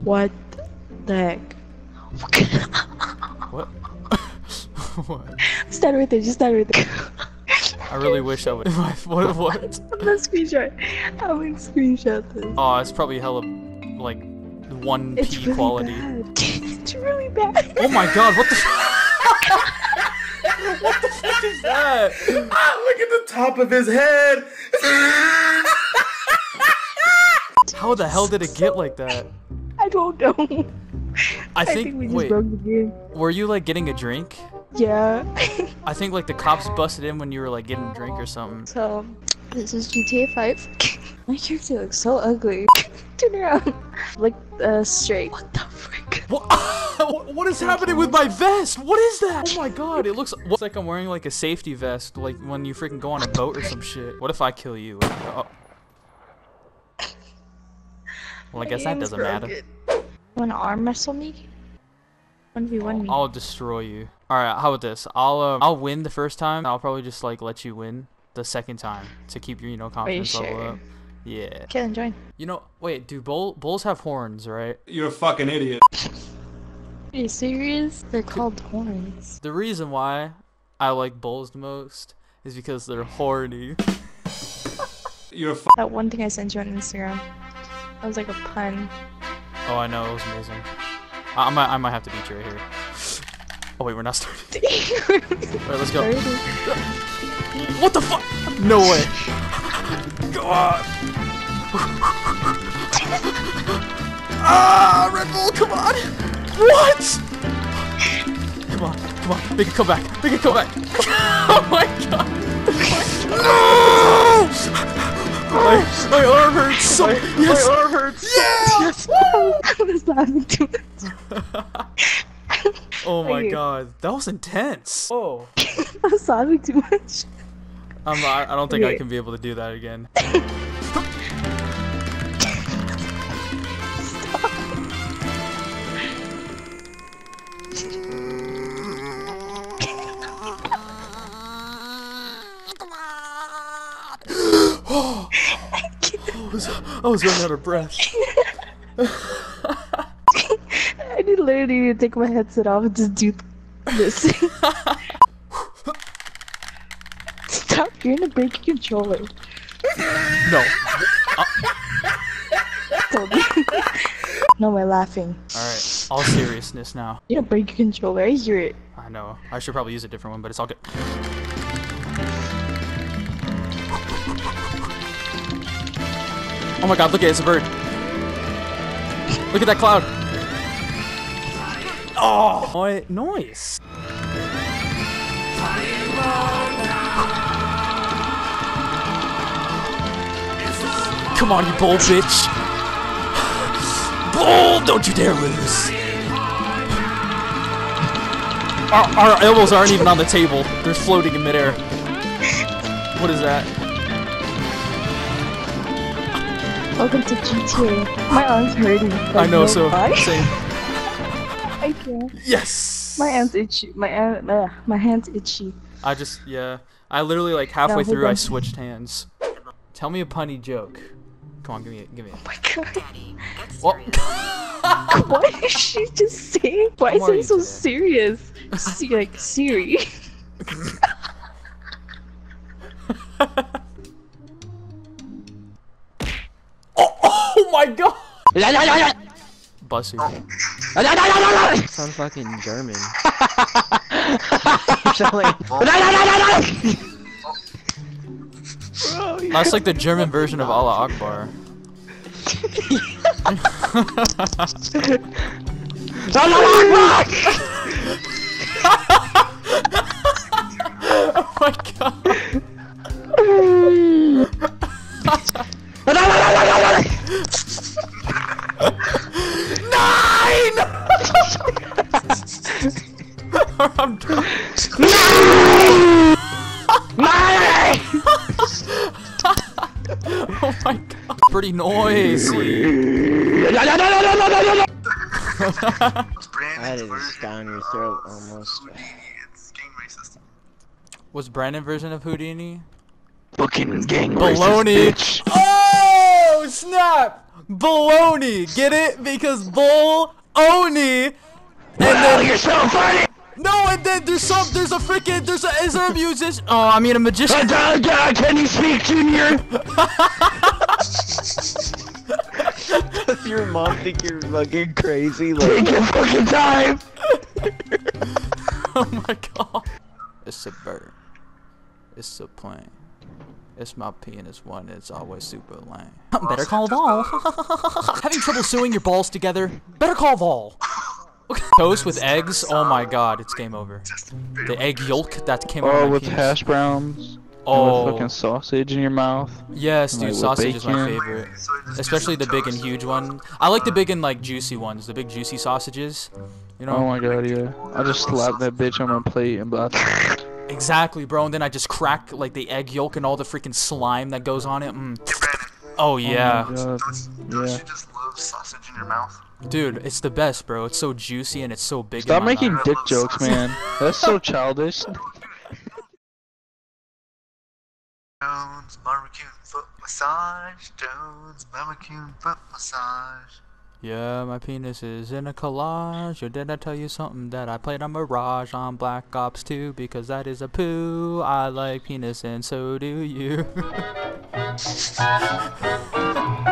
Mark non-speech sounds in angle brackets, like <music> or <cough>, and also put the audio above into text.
What the heck? What? <laughs> what? <laughs> Stand right there, just stand right there. I really wish I would. <laughs> what? What? I'm gonna screenshot. I'm gonna screenshot this. Oh, it's probably hella like one It's p really quality. bad. it's really bad. Oh my god! What the? F- what the fuck is that? Ah, look at the top of his head. How the hell did it get like that? I don't know. <laughs> I I think. think we just wait, broke the game. were you like getting a drink? Yeah. I think like the cops busted in when you were like getting a drink or something. so, this is GTA 5. My character looks so ugly. <laughs> Turn around. Look uh, straight. What the frick? <laughs> What? what is happening with my vest? What is that? Oh my god! It looks looks like I'm wearing like a safety vest, like when you freaking go on a boat or some shit. What if I kill you? Oh. Well, I guess that doesn't matter. Wanna arm wrestle me? 1v1 me. I'll destroy you. All right, how about this? I'll uh, I'll win the first time. I'll probably just like let you win the second time to keep your you know confidence level sure? up. Yeah. Okay, then join. You know, wait. Do bull bulls have horns, right? You're a fucking idiot. Are you serious? They're called horns. The reason why I like bulls the most is because they're horny. You're a That one thing I sent you on Instagram. That was like a pun. Oh, I know. It was amazing. I, I might I might have to beat you right here. Oh wait, we're not starting. <laughs> Alright, let's go. What the fuck? No way. Go on. <laughs> ah, Red Bull, come on. What? Come on, come on. Make it come back. Make it come back. <laughs> oh my god. No! My, my arm hurts so yes. My arm hurts. Yeah! I was laughing too much. Oh my Okay. god, that was intense. Oh. I was laughing too much. I'm, I, I don't think I can be able to do that again. <gasps> <gasps> I was, I was running out of breath. <laughs> I need literally need to take my headset off and just do this. <laughs> Stop, you're gonna break your controller. No. You. <laughs> no, we're laughing. Alright, all seriousness now. You're gonna break your controller, I hear it. I know. I should probably use a different one, but it's all good. Oh my god, look at it, it's a bird. Look at that cloud. Oh, Noi- noise. Come on, you bull bitch. Bull, don't you dare lose. Our, our elbows aren't even on the table. They're floating in midair. What is that? Welcome to GTA. My arm's hurting. I know, no so lie. same. <laughs> I can't. Yes. My hand's itchy. My hand, uh, my hand's itchy. I just yeah. I literally like halfway hold through I switched hands. Tell me a punny joke. Come on, give me it. Give me it. Oh my god. Well, <laughs> what is she just saying? Why is are it so today? serious? See, like Siri. <laughs> oh my god. Bussy. Sound fucking German. <laughs> That's like the German version of Allah Akbar. <laughs> <laughs> oh <laughs> oh my god. Pretty noisy. That is down your throat almost. Was Brandon version of Houdini? Fucking gang Baloney. Oh snap! Baloney! Get it? Because bull oni. And then you're so funny. No, and then there's some, there's a freaking, there's a, is there a musician? Oh, I mean a magician. <laughs> Uh, uh, uh, can you speak, Junior? Does your mom think you're fucking crazy? Like, Take your fucking time! oh my god. It's a bird. It's a plane. It's my penis one. It's always super lame. Better call Voll. <laughs> Having trouble sewing your balls together? Better call Voll. Toast with eggs? Oh my god, it's game over. The egg yolk that came out Oh, with penis. hash browns. Oh. With fucking sausage in your mouth. Yes, dude, with sausage is my favorite. Especially the big and huge one. I like the big and like juicy ones, the big juicy sausages. You know? Oh my god, yeah. I just slap that bitch on my plate and blah. Exactly, bro. And then I just crack like the egg yolk and all the freaking slime that goes on it. Mm. Oh yeah, Oh my god. Yeah. You just love sausage in your mouth. dude, it's the best, bro. It's so juicy and it's so big. in Stop my making mouth. dick jokes, man. That's so childish. <laughs> Jones, barbecue foot massage. Jones, barbecue foot massage. Yeah, my penis is in a collage. Or did I tell you something that I played on Mirage on Black Ops 2? Because that is a poo. I like penis and so do you. <laughs> Thank you.